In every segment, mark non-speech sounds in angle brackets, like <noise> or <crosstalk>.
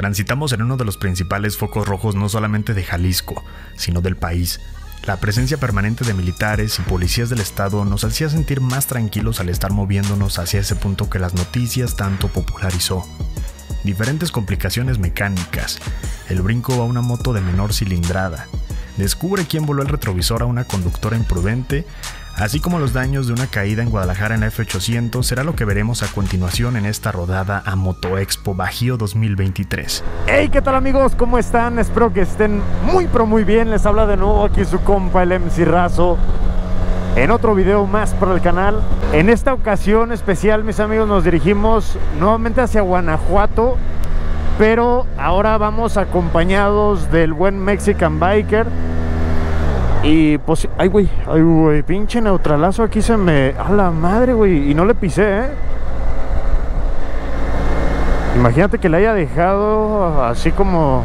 Transitamos en uno de los principales focos rojos no solamente de Jalisco, sino del país. La presencia permanente de militares y policías del Estado nos hacía sentir más tranquilos al estar moviéndonos hacia ese punto que las noticias tanto popularizó. Diferentes complicaciones mecánicas, el brinco a una moto de menor cilindrada, descubre quién voló el retrovisor a una conductora imprudente, así como los daños de una caída en Guadalajara en la F800 será lo que veremos a continuación en esta rodada a Moto Expo Bajío 2023. Hey, ¿qué tal amigos? ¿Cómo están? Espero que estén muy pero muy bien. Les habla de nuevo aquí su compa el MC Razo en otro video más para el canal. En esta ocasión especial, mis amigos, nos dirigimos nuevamente hacia Guanajuato, pero ahora vamos acompañados del buen Mexican Biker. Y pues, ay güey, ay güey, pinche neutralazo aquí se me... A la madre, güey, y no le pisé, ¿eh? Imagínate que le haya dejado así como...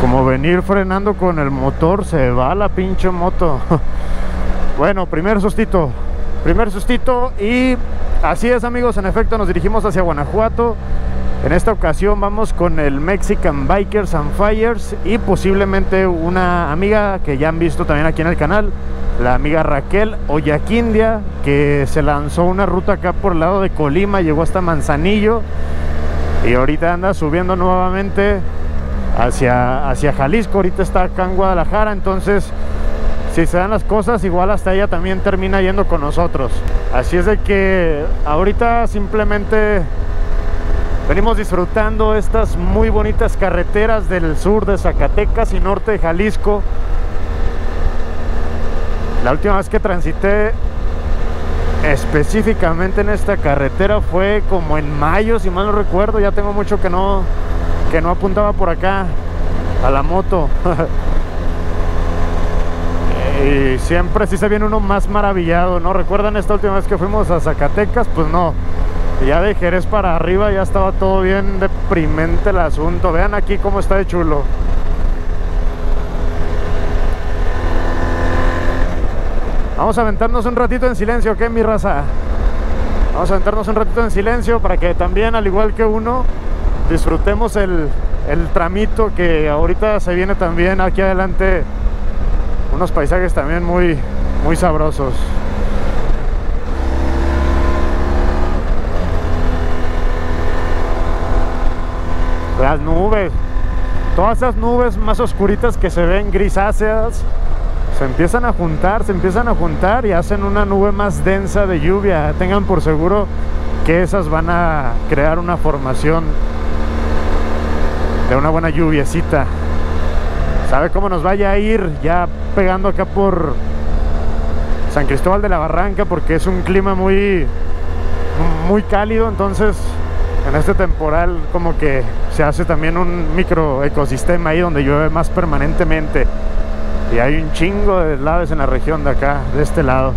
Como venir frenando con el motor, se va la pinche moto. <laughs> Bueno, primer sustito, primer sustito y así es amigos, en efecto nos dirigimos hacia Guanajuato. En esta ocasión vamos con el Mexican Bikers and Fires y posiblemente una amiga que ya han visto también aquí en el canal, la amiga Raquel Oyaquindia, que se lanzó una ruta acá por el lado de Colima, llegó hasta Manzanillo y ahorita anda subiendo nuevamente hacia, hacia Jalisco, ahorita está acá en Guadalajara, entonces si se dan las cosas, igual hasta ella también termina yendo con nosotros. Así es de que ahorita simplemente venimos disfrutando estas muy bonitas carreteras del sur de Zacatecas y norte de Jalisco. La última vez que transité específicamente en esta carretera fue como en mayo, si mal no recuerdo, ya tengo mucho que no que no apuntaba por acá a la moto. <laughs> y siempre sí se viene uno más maravillado, ¿no? ¿Recuerdan esta última vez que fuimos a Zacatecas? Pues no, ya de Jerez para arriba ya estaba todo bien deprimente el asunto. Vean aquí cómo está de chulo. Vamos a aventarnos un ratito en silencio, ¿ok, mi raza? Vamos a aventarnos un ratito en silencio para que también, al igual que uno, disfrutemos el, el tramito que ahorita se viene también aquí adelante unos paisajes también muy, muy sabrosos. Las nubes, todas esas nubes más oscuritas que se ven grisáceas, se empiezan a juntar, se empiezan a juntar y hacen una nube más densa de lluvia. Tengan por seguro que esas van a crear una formación de una buena lluviecita. ¿Sabe cómo nos vaya a ir ya pegando acá por San Cristóbal de la Barranca? Porque es un clima muy, muy cálido, entonces en este temporal como que se hace también un micro ecosistema ahí donde llueve más permanentemente. Y hay un chingo de deslaves en la región de acá, de este lado.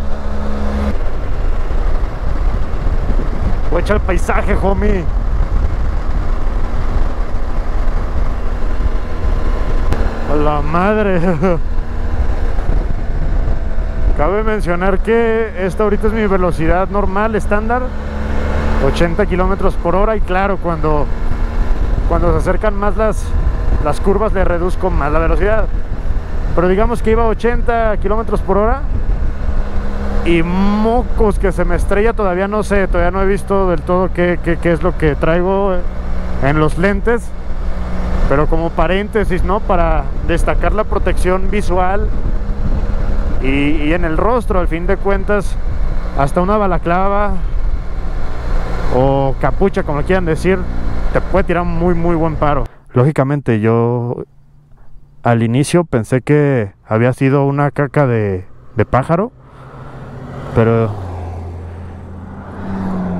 Voy a echar el paisaje, homie. A la madre. <laughs> Cabe mencionar que esta ahorita es mi velocidad normal, estándar, 80 kilómetros por hora. Y claro, cuando, cuando se acercan más las, las curvas, le reduzco más la velocidad. Pero digamos que iba a 80 kilómetros por hora. Y mocos que se me estrella, todavía no sé, todavía no he visto del todo qué, qué, qué es lo que traigo en los lentes pero como paréntesis, ¿no? Para destacar la protección visual y, en el rostro, al fin de cuentas, hasta una balaclava o capucha, como quieran decir, te puede tirar muy, muy buen paro. Lógicamente, yo al inicio pensé que había sido una caca de, de pájaro, pero...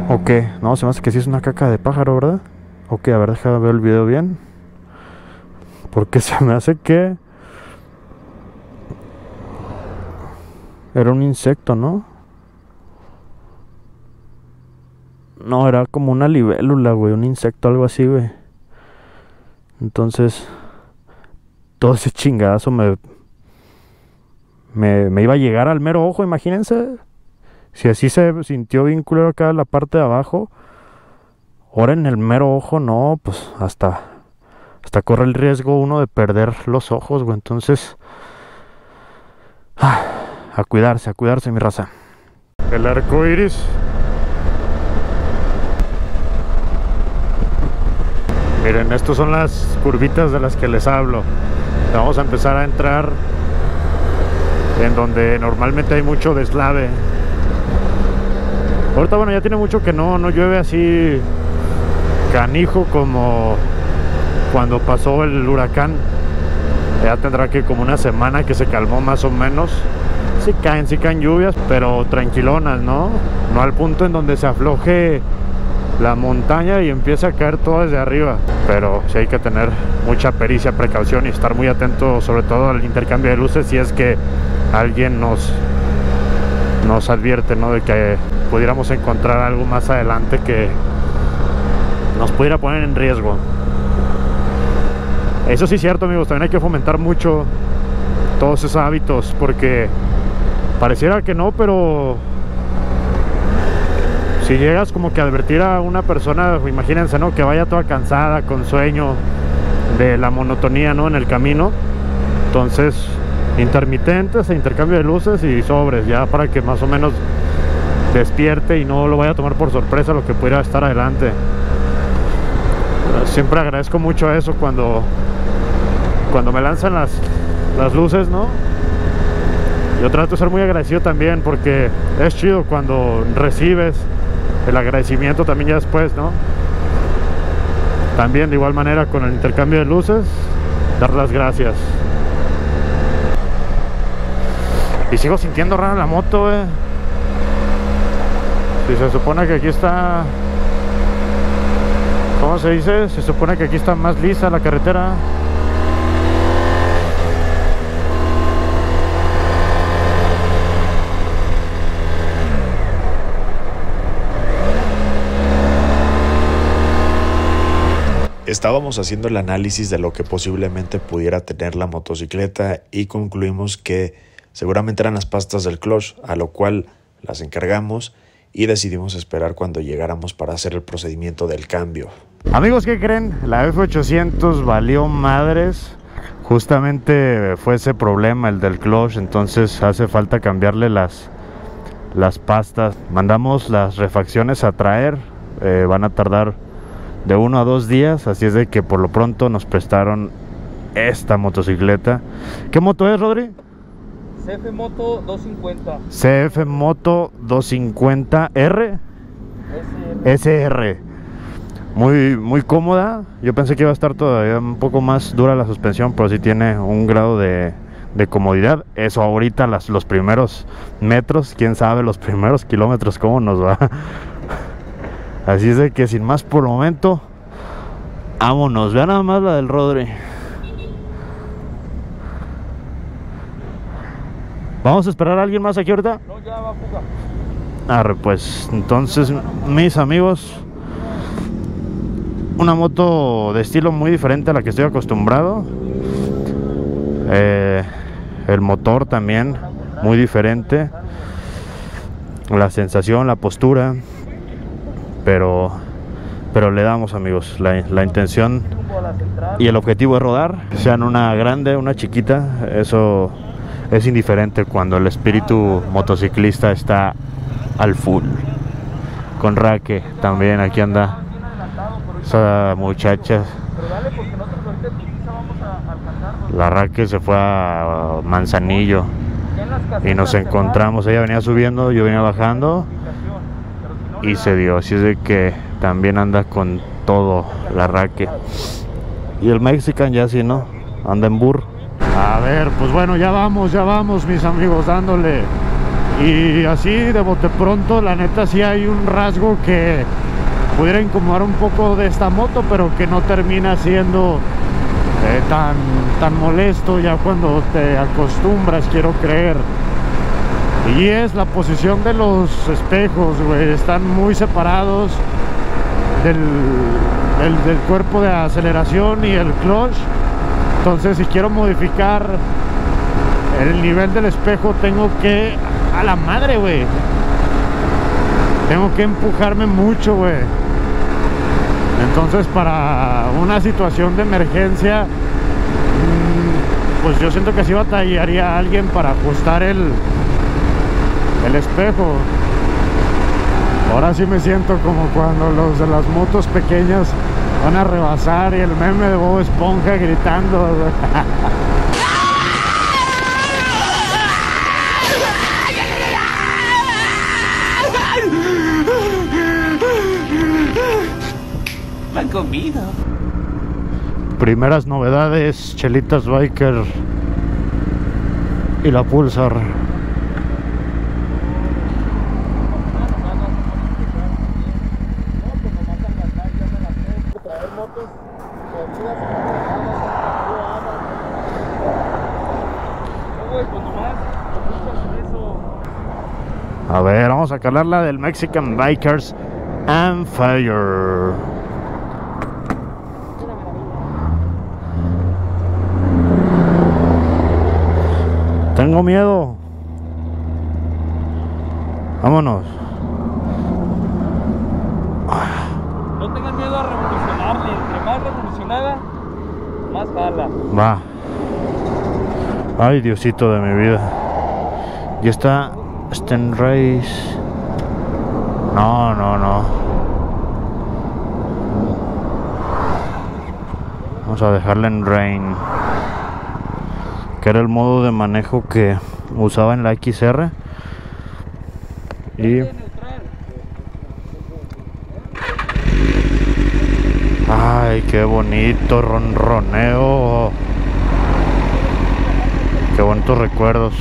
¿O qué? No, se me hace que sí es una caca de pájaro, ¿verdad? Ok, a ver, déjame ver el video bien. Porque <laughs> se me hace que era un insecto, ¿no? No, era como una libélula, güey, un insecto, algo así, güey. Entonces, todo ese chingazo me, me, me iba a llegar al mero ojo, imagínense. Si así se sintió vínculo acá en la parte de abajo, ahora en el mero ojo, no, pues hasta hasta corre el riesgo uno de perder los ojos, güey. Entonces, ah, a cuidarse, a cuidarse, mi raza. El arco iris. Miren, estas son las curvitas de las que les hablo. Vamos a empezar a entrar en donde normalmente hay mucho deslave. Ahorita, bueno, ya tiene mucho que no, no llueve así canijo como cuando pasó el huracán. Ya tendrá que como una semana que se calmó más o menos. Sí caen, sí caen lluvias, pero tranquilonas, ¿no? No al punto en donde se afloje la montaña y empieza a caer todo desde arriba. Pero sí hay que tener mucha pericia, precaución y estar muy atento sobre todo al intercambio de luces si es que alguien nos, nos advierte ¿no? de que pudiéramos encontrar algo más adelante que nos pudiera poner en riesgo. Eso sí es cierto amigos, también hay que fomentar mucho todos esos hábitos porque pareciera que no, pero si llegas como que a advertir a una persona, imagínense, ¿no? Que vaya toda cansada, con sueño de la monotonía, ¿no? En el camino. Entonces, intermitentes e intercambio de luces y sobres, ya para que más o menos despierte y no lo vaya a tomar por sorpresa lo que pudiera estar adelante. Siempre agradezco mucho eso cuando, cuando me lanzan las, las luces, ¿no? Yo trato de ser muy agradecido también porque es chido cuando recibes el agradecimiento también ya después, ¿no? También de igual manera con el intercambio de luces, dar las gracias. Y sigo sintiendo rara la moto, eh. Si se supone que aquí está... ¿Cómo se dice? Se supone que aquí está más lisa la carretera. Estábamos haciendo el análisis de lo que posiblemente pudiera tener la motocicleta y concluimos que seguramente eran las pastas del clutch, a lo cual las encargamos y decidimos esperar cuando llegáramos para hacer el procedimiento del cambio. Amigos, ¿qué creen? La F800 valió madres. Justamente fue ese problema, el del clutch, entonces hace falta cambiarle las, las pastas. Mandamos las refacciones a traer, eh, van a tardar de uno a dos días, así es de que por lo pronto nos prestaron esta motocicleta. ¿Qué moto es, Rodri? CF Moto 250. CF Moto 250R. SR. SR. Muy, muy cómoda. Yo pensé que iba a estar todavía un poco más dura la suspensión, pero sí tiene un grado de, de comodidad. Eso ahorita las, los primeros metros, quién sabe los primeros kilómetros cómo nos va. Así es de que sin más por el momento, vámonos. Vean nada más la del Rodri. ¿Vamos a esperar a alguien más aquí ahorita? No, ya va. Arre, pues entonces, mis amigos, una moto de estilo muy diferente a la que estoy acostumbrado. Eh, el motor también muy diferente. La sensación, la postura pero pero le damos amigos la, la, intención y el objetivo es rodar. Sean una grande una chiquita eso es indiferente cuando el espíritu motociclista está al full. Con Raque también aquí anda esa muchacha. La Raque se fue a Manzanillo y nos encontramos. Ella venía subiendo yo venía bajando y se dio. Así es de que también anda con todo la raque. Y el Mexican ya sí, ¿no? Anda en burro. A ver, pues bueno, ya vamos, ya vamos, mis amigos, dándole. Y así de bote pronto, la neta sí hay un rasgo que pudiera incomodar un poco de esta moto, pero que no termina siendo eh, tan, tan molesto ya cuando te acostumbras, quiero creer. Y es la posición de los espejos, güey. Están muy separados del, del, cuerpo de aceleración y el clutch. Entonces, si quiero modificar el nivel del espejo, tengo que... A la madre, güey. Tengo que empujarme mucho, güey. Entonces para una situación de emergencia, mm, pues yo siento que sí batallaría a alguien para ajustar el, el espejo. Ahora sí me siento como cuando los de las motos pequeñas van a rebasar y el meme de Bob Esponja gritando. Han comido. Primeras novedades, Chelitas Biker y la Pulsar. Traer motos jodidas, No, güey, pues nomás, escuchas eso. A ver, vamos a calar la del Mexican Bikers and Fire. Tengo miedo. Vámonos. No tengan miedo a revolucionarle. Entre más revolucionada, más jala. Va. Ay, Diosito de mi vida. Ya está Sten Race. No, no, no. Vamos a dejarla en Rain. Que era el modo de manejo que usaba en la XR. Y. Ay, qué bonito ronroneo. Qué bonitos recuerdos.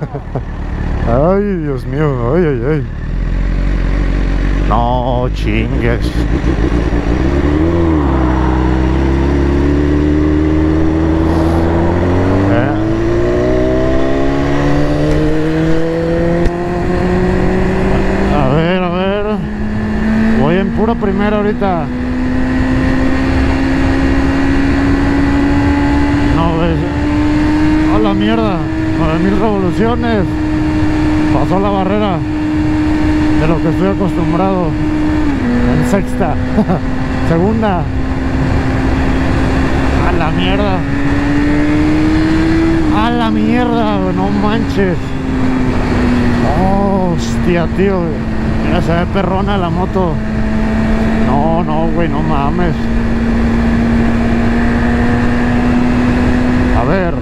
<laughs> ay, Dios mío, ay, ay, ay. No chingues. Eh. A ver, a ver. Voy en pura primera ahorita. No ves. A la mierda. Para mil revoluciones. Pasó la barrera de lo que estoy acostumbrado. En sexta. <laughs> Segunda. A la mierda. A la mierda, no manches. Hostia, tío. Mira, se ve perrona la moto. No, no, güey, no mames. A ver.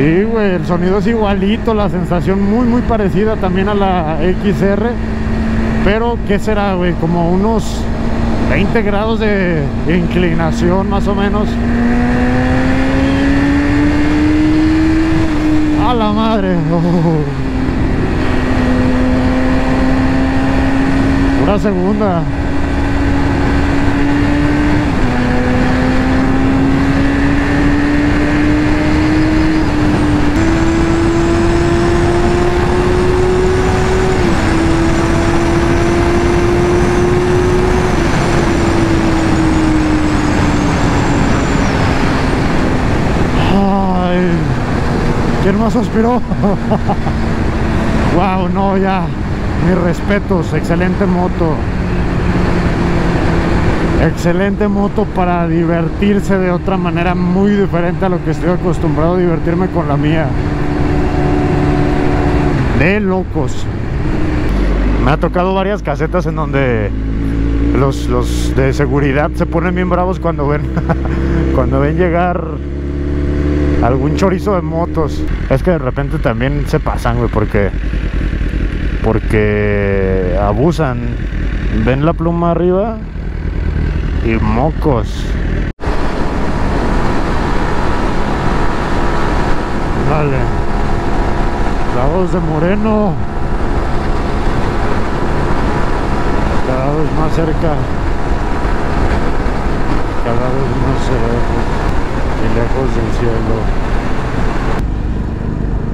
Sí, güey, el sonido es igualito, la sensación muy, muy parecida también a la XR. Pero, ¿qué será, güey? Como unos 20 grados de inclinación más o menos. A la madre. Oh. <laughs> Pura segunda. Ay, ¿quién más aspiró? wow, no, ya. Mis respetos, excelente moto. Excelente moto para divertirse de otra manera muy diferente a lo que estoy acostumbrado a divertirme con la mía. De locos. Me ha tocado varias casetas en donde los, los de seguridad se ponen bien bravos cuando ven <laughs> cuando ven llegar algún chorizo de motos. Es que de repente también se pasan, güey, porque porque abusan. Ven la pluma arriba y mocos. Vale. Lagos de Moreno. Cada vez más cerca. Cada vez más lejos. Lejos del cielo.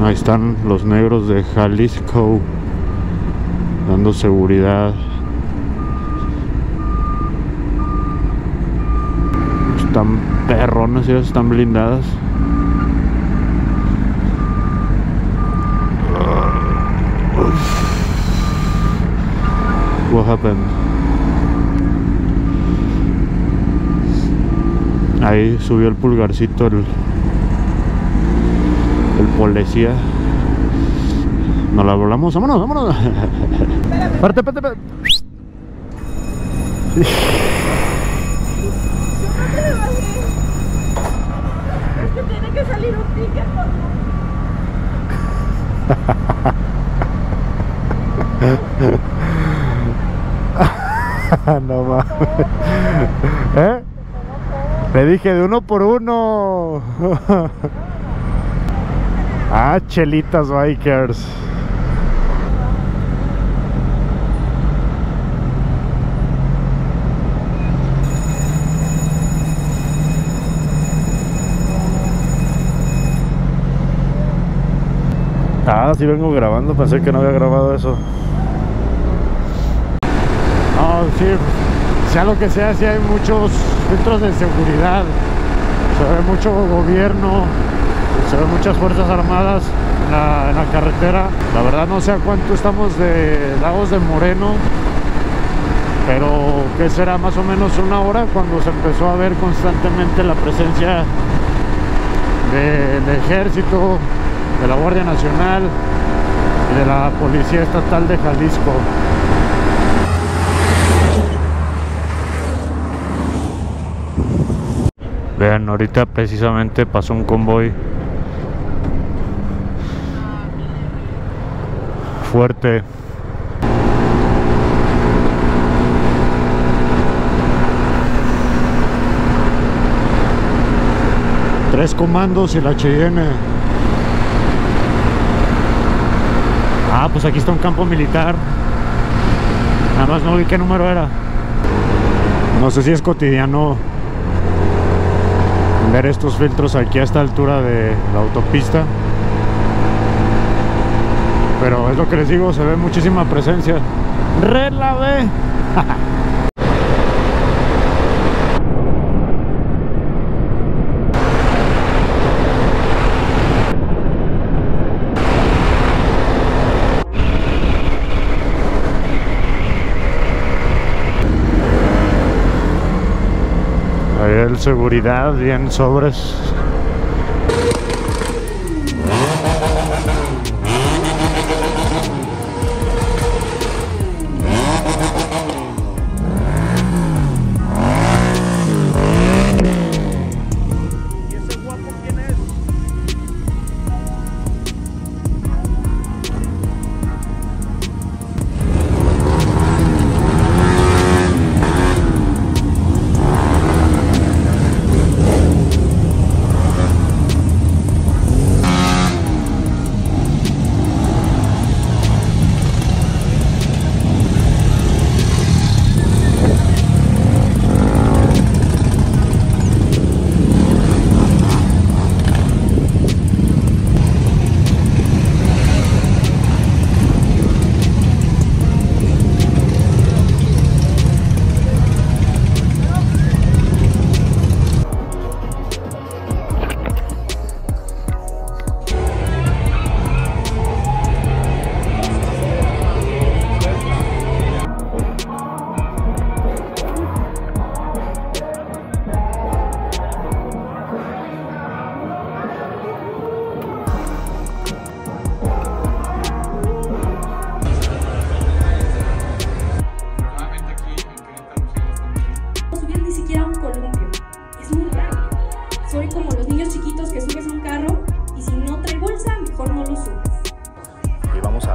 Ahí están los negros de Jalisco. Dando seguridad. Están perronas, ellas están blindadas. What happened? Ahí subió el pulgarcito el, el policía. Nos la volamos, vámonos, vámonos. Espérate. Es que tiene que salir un ticket por no mames. ¿Eh? Le dije de uno por uno. <laughs> ah, chelitas bikers. Ah, sí vengo grabando, pensé que no había grabado eso. No, sí, sea lo que sea, sí hay muchos filtros de seguridad, se ve mucho gobierno, se ven muchas fuerzas armadas en la carretera. La verdad no sé a cuánto estamos de Lagos de Moreno, pero que será más o menos una hora cuando se empezó a ver constantemente la presencia del ejército, de la Guardia Nacional y de la Policía Estatal de Jalisco. Vean, ahorita precisamente pasó un convoy fuerte. Tres comandos y la HN. Ah, pues aquí está un campo militar. Nada más no vi qué número era. No sé si es cotidiano ver estos filtros aquí a esta altura de la autopista. Pero es lo que les digo, se ve muchísima presencia. ¡Relave! Ahí <laughs> el seguridad, bien sobres.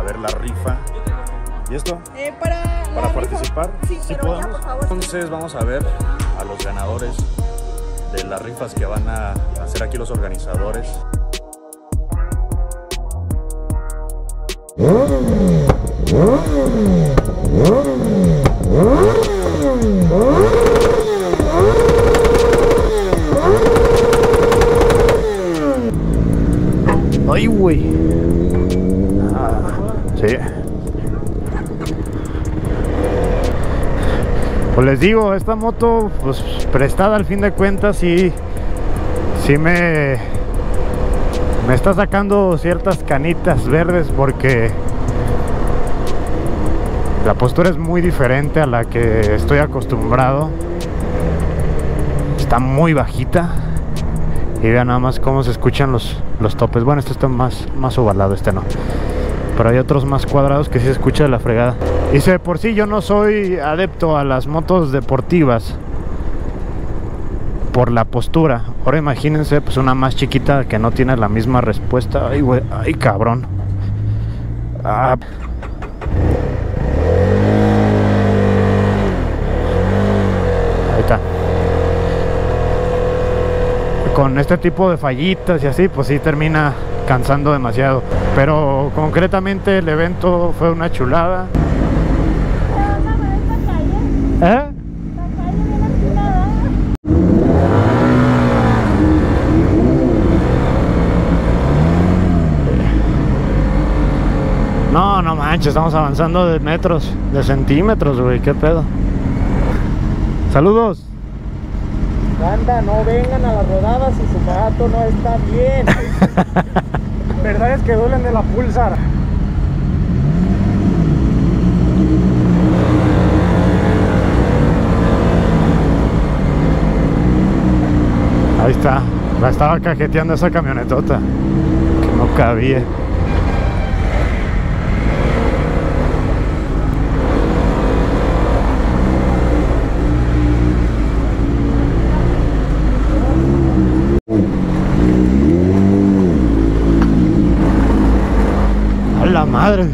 Y vamos a ver la rifa. ¿Y esto? Eh, para ¿Para la rifa. participar? Sí, pero ya, por favor. Entonces vamos a ver a los ganadores de las rifas que van a hacer aquí los organizadores. ¡Ay, güey! Pues les digo, esta moto, pues prestada al fin de cuentas, sí, sí me, me está sacando ciertas canitas verdes porque La postura es muy diferente a la que estoy acostumbrado. Está muy bajita. Y vean nada más cómo se escuchan los, los topes. Bueno, este está más, más ovalado, este no. Pero hay otros más cuadrados que sí se escucha de la fregada. Y si de por sí yo no soy adepto a las motos deportivas por la postura. Ahora imagínense, pues una más chiquita que no tiene la misma respuesta. Ay, güey, ay, cabrón. Ah. Ahí está. Con este tipo de fallitas y así, pues sí termina cansando demasiado. Pero concretamente el evento fue una chulada. ¿Eh? No, no manches, estamos avanzando de metros, de centímetros, güey, qué pedo. Saludos. Banda, no vengan a las rodadas si su gato no está bien. <laughs> Verdad es que duelen de la pulsar. Ahí está, la estaba cajeteando esa camionetota, que no cabía. A la madre.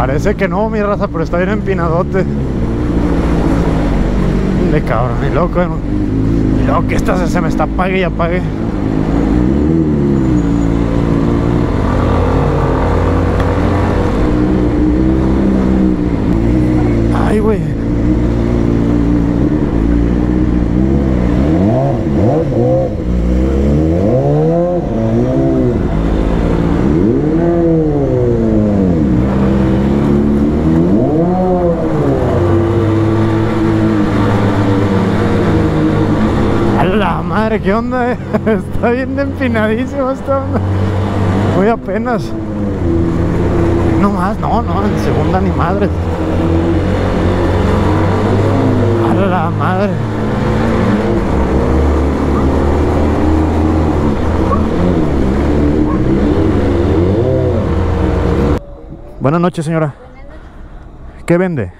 Parece que no, mi raza, pero está bien empinadote. De cabrón, y loco. Y luego que esta se me está apague y apague. Ay, güey. A la madre, ¿qué onda? eh? <laughs> Está bien empinadísimo esta onda. Voy apenas. No más, no, no, en segunda ni madre. A la madre. Buenas noches, señora. ¿Qué vende?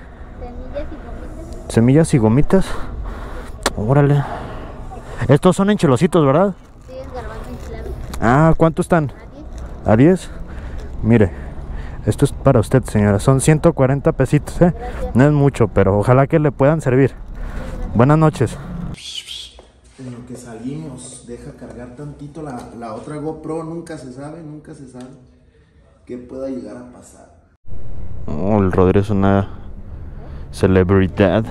Semillas y gomitas. Órale. Estos son enchilositos, ¿verdad? Sí, es garbanzo inflable. Ah, ¿cuánto están? ¿A 10? ¿A 10? Mire, esto es para usted, señora. Son 140 pesitos, ¿eh? No es mucho, pero ojalá que le puedan servir. Buenas noches. En lo que salimos, deja cargar tantito la, la otra GoPro, nunca se sabe, nunca se sabe qué pueda llegar a pasar. Oh, el Rodri es una celebridad.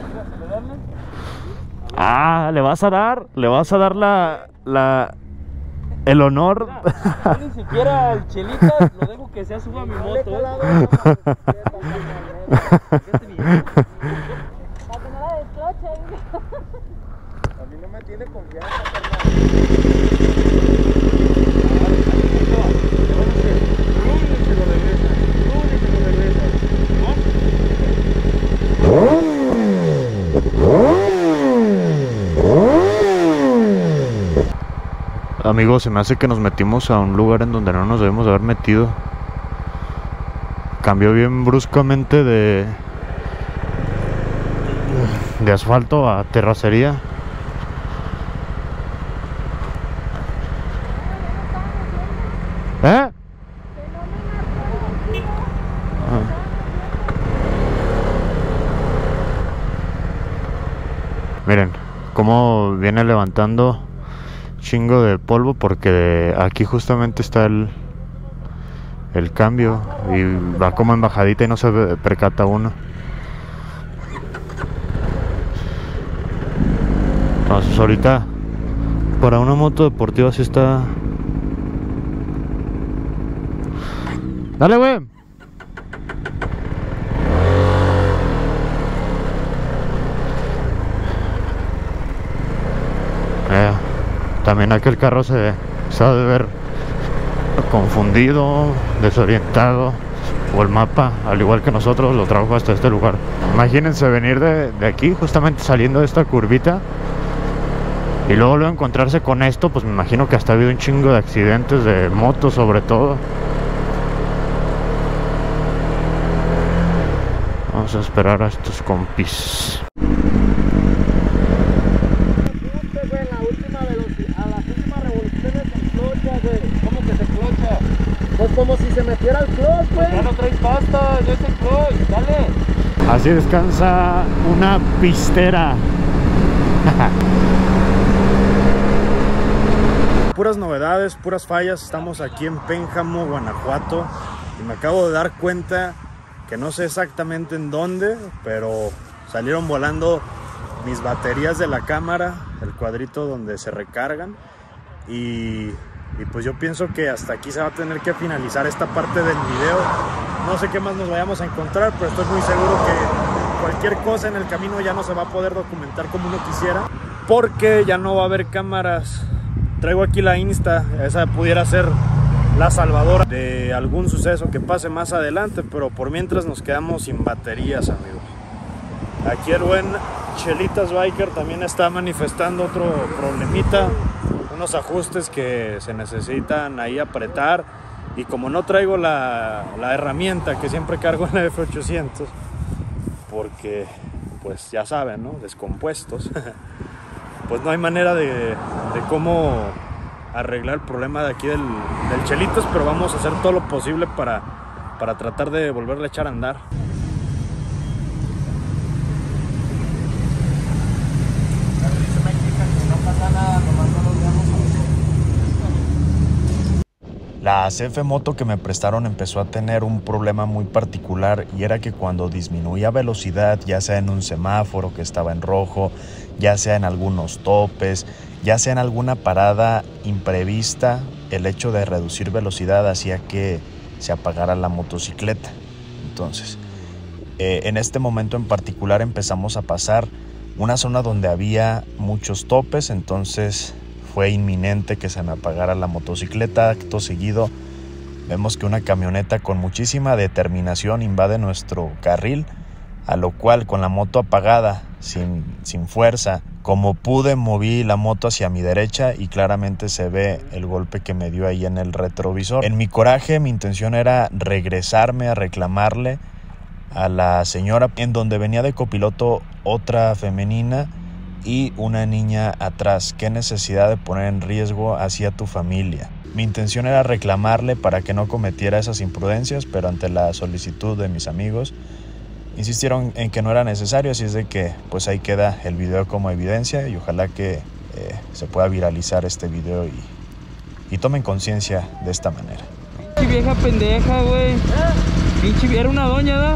Ah, ¿le vas a dar? ¿Le vas a dar la, la, el honor? Yo ni siquiera al chelita lo dejo que sea suba a mi moto. <laughs> <laughs> ¿eh? A mí no me tiene confianza, Amigos, se me hace que nos metimos a un lugar en donde no nos debemos de haber metido. Cambió bien bruscamente de de asfalto a terracería. ¿Eh? Ah. Miren, cómo viene levantando chingo de polvo porque aquí justamente está el el cambio y va como en bajadita y no se percata uno. Entonces ahorita para una moto deportiva sí está Dale, güey. Eh, también aquel carro se, se ha de ver confundido, desorientado. o el mapa, al igual que nosotros, lo trajo hasta este lugar. Imagínense venir de, aquí, justamente saliendo de esta curvita, y luego, luego encontrarse con esto, pues me imagino que hasta ha habido un chingo de accidentes de motos sobre todo. Vamos a esperar a estos compis. Ajuste, güey, en la última velocidad, a las últimas revoluciones en clocha, güey. ¿Cómo que se clocha? Pues el clutch, güey. Ya no traes pasta, no es el clutch, dale. Así descansa una pistera. <laughs> Puras novedades, puras fallas. Estamos aquí en Pénjamo, Guanajuato. Y me acabo de dar cuenta que no sé exactamente en dónde, pero salieron volando mis baterías de la cámara, el cuadrito donde se recargan. Y, y pues yo pienso que hasta aquí se va a tener que finalizar esta parte del video. No sé qué más nos vayamos a encontrar, pero estoy muy seguro que cualquier cosa en el camino ya no se va a poder documentar como uno quisiera. Porque ya no va a haber cámaras. Traigo aquí la Insta, esa pudiera ser la salvadora de algún suceso que pase más adelante, pero por mientras nos quedamos sin baterías, amigos. Aquí el buen Chelitas Biker también está manifestando otro problemita, unos ajustes que se necesitan ahí apretar y como no traigo la, la herramienta que siempre cargo en la F800, porque pues ya saben, ¿no? Descompuestos, <laughs> pues no hay manera de, de cómo arreglar el problema de aquí del, del Chelitos, pero vamos a hacer todo lo posible para, para tratar de volverle a echar a andar. La CF Moto que me prestaron empezó a tener un problema muy particular y era que cuando disminuía velocidad, ya sea en un semáforo que estaba en rojo, ya sea en algunos topes, ya sea en alguna parada imprevista, el hecho de reducir velocidad hacía que se apagara la motocicleta. Entonces, eh, en este momento en particular empezamos a pasar una zona donde había muchos topes, entonces fue inminente que se me apagara la motocicleta. Acto seguido vemos que una camioneta con muchísima determinación invade nuestro carril, a lo cual con la moto apagada, sin, sin fuerza, como pude moví la moto hacia mi derecha y claramente se ve el golpe que me dio ahí en el retrovisor. En mi coraje mi intención era regresarme a reclamarle a la señora en donde venía de copiloto otra femenina y una niña atrás. ¿Qué necesidad de poner en riesgo hacia tu familia? Mi intención era reclamarle para que no cometiera esas imprudencias, pero ante la solicitud de mis amigos insistieron en que no era necesario, así es de que pues ahí queda el video como evidencia y ojalá que eh, se pueda viralizar este video y, y tomen conciencia de esta manera. Vieja pendeja, güey. Era una doña, ¿da?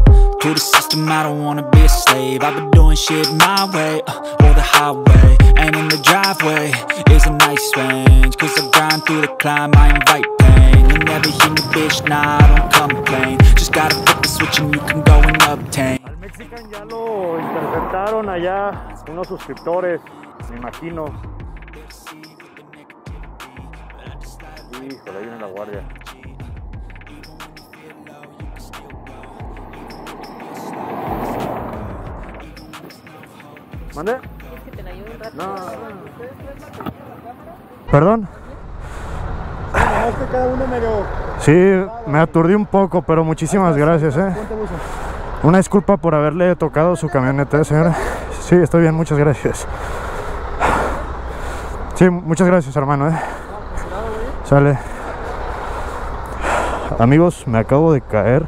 to the system, I don't wanna be a slave. I've been doing shit my way, uh, or the highway. And in the driveway is a nice range. Cause I grind through the climb, I invite pain. You never hear me, bitch, nah, I don't complain. Just gotta flip the switch and you can go and obtain. Al Mexican ya lo interceptaron allá unos suscriptores, me imagino. Híjole, ahí viene la guardia. ¿Mande? No. ¿Perdón? Cada uno medio. Sí, me aturdí un poco, pero muchísimas gracias, ¿eh? Una disculpa por haberle tocado su camioneta, ¿eh, señora. Sí, estoy bien, muchas gracias. Sí, muchas gracias, hermano, ¿eh? Sale. Amigos, me acabo de caer.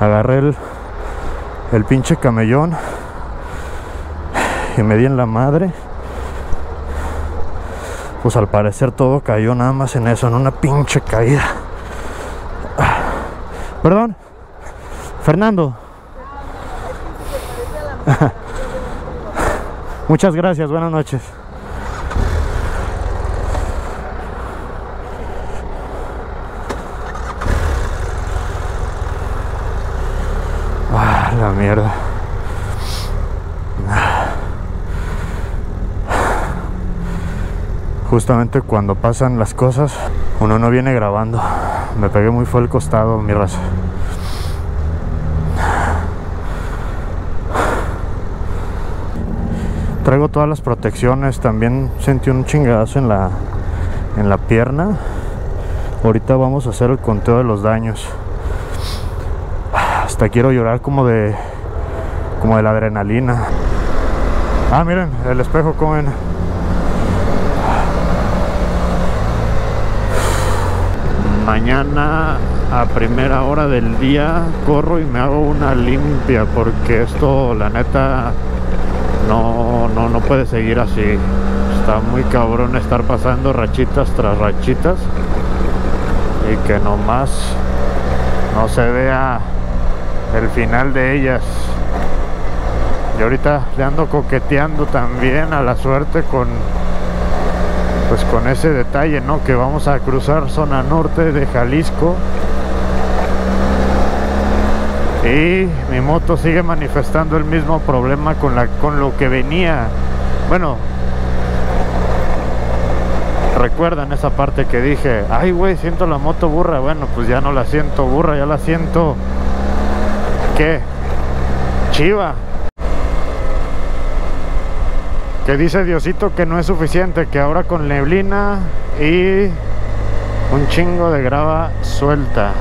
Agarré el, el pinche camellón y me di en la madre. Pues al parecer todo cayó nada más en eso, en una pinche caída. Perdón. Fernando. <laughs> Muchas gracias, buenas noches. Ah, la mierda. Justamente cuando pasan las cosas, uno no viene grabando. Me pegué muy fue el costado, mi raza. Traigo todas las protecciones, también sentí un chingadazo en la en la pierna. Ahorita vamos a hacer el conteo de los daños. Hasta quiero llorar como de como de la adrenalina. Ah, miren, el espejo como Mañana a primera hora del día corro y me hago una limpia porque esto la neta no, no, no puede seguir así. Está muy cabrón estar pasando rachitas tras rachitas y que nomás no se vea el final de ellas. Y ahorita le ando coqueteando también a la suerte con pues con ese detalle, ¿no? Que vamos a cruzar zona norte de Jalisco. Y mi moto sigue manifestando el mismo problema con, la, con lo que venía. Bueno, recuerdan esa parte que dije, ay güey, siento la moto burra. Bueno, pues ya no la siento burra, ya la siento... ¿Qué? Chiva. Que dice Diosito que no es suficiente, que ahora con neblina y un chingo de grava suelta.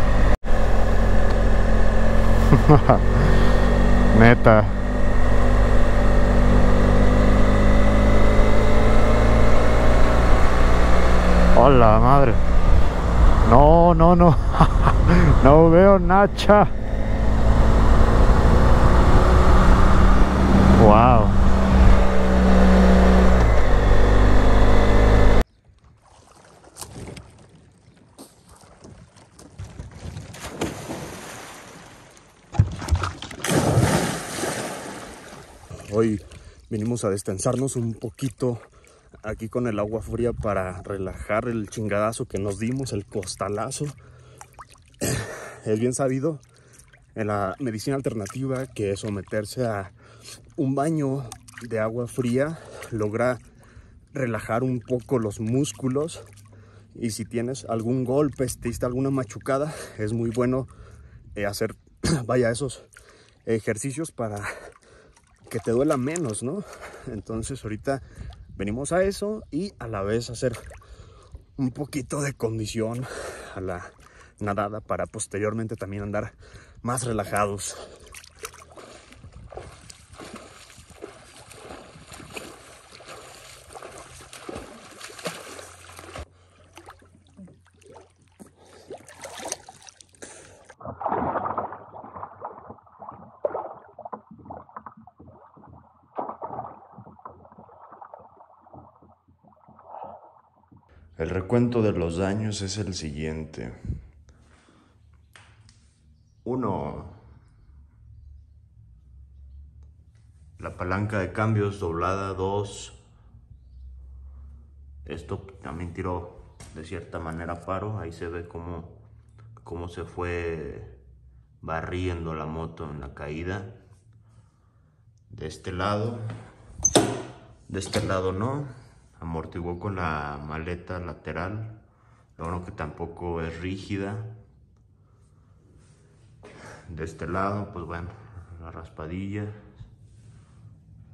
<laughs> Neta. Hola madre. No, no, no. <laughs> no veo Nacha. Wow. Vinimos a destensarnos un poquito aquí con el agua fría para relajar el chingadazo que nos dimos, el costalazo. <clears throat> Es bien sabido en la medicina alternativa que someterse a un baño de agua fría logra relajar un poco los músculos y si tienes algún golpe, si te diste alguna machucada, es muy bueno eh, hacer, <clears throat> vaya, esos ejercicios para que te duela menos, ¿no? Entonces ahorita venimos a eso y a la vez hacer un poquito de condición a la nadada para posteriormente también andar más relajados. El recuento de los daños es el siguiente. 1. La palanca de cambios doblada 2. Esto también tiró de cierta manera paro. Ahí se ve cómo, cómo se fue barriendo la moto en la caída. De este lado. De este lado no. Amortiguó con la maleta lateral. Lo bueno que tampoco es rígida de este lado, pues bueno, la raspadilla,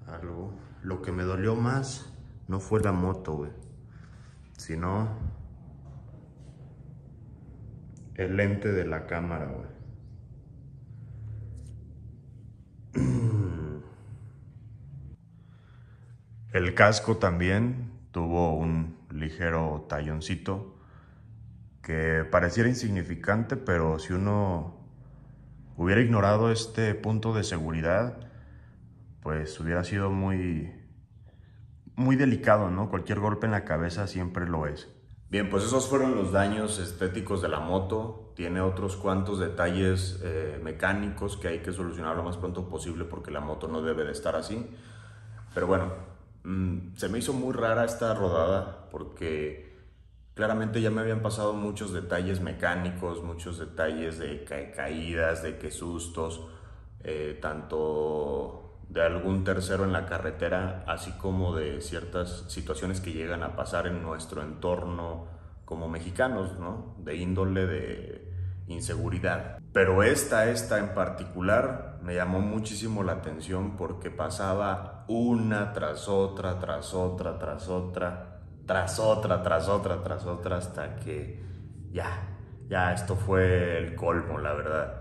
algo. Lo que me dolió más no fue la moto, güey, sino el lente de la cámara, güey. <clears throat> El casco también tuvo un ligero talloncito que pareciera insignificante, pero si uno hubiera ignorado este punto de seguridad, pues hubiera sido muy, muy delicado, ¿no? Cualquier golpe en la cabeza siempre lo es. Bien, pues esos fueron los daños estéticos de la moto. Tiene otros cuantos detalles eh, mecánicos que hay que solucionar lo más pronto posible porque la moto no debe de estar así. Pero bueno, mm, se me hizo muy rara esta rodada porque claramente ya me habían pasado muchos detalles mecánicos, muchos detalles de caídas, de que sustos, eh, tanto de algún tercero en la carretera, así como de ciertas situaciones que llegan a pasar en nuestro entorno como mexicanos, ¿no? De índole de inseguridad. Pero esta, esta en particular, me llamó muchísimo la atención porque pasaba una tras otra, tras otra, tras otra, tras otra, tras otra, tras otra, hasta que ya, ya esto fue el colmo, la verdad.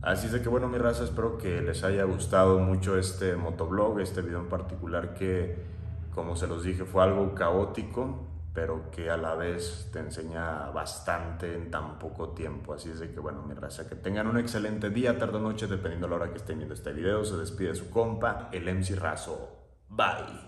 Así es de que bueno, mi raza, espero que les haya gustado mucho este motoblog, este video en particular que, como se los dije, fue algo caótico, pero que a la vez te enseña bastante en tan poco tiempo. Así es que bueno, mi raza, que tengan un excelente día, tarde o noche, dependiendo de la hora que estén viendo este video. Se despide su compa, el MC Razo. Bye.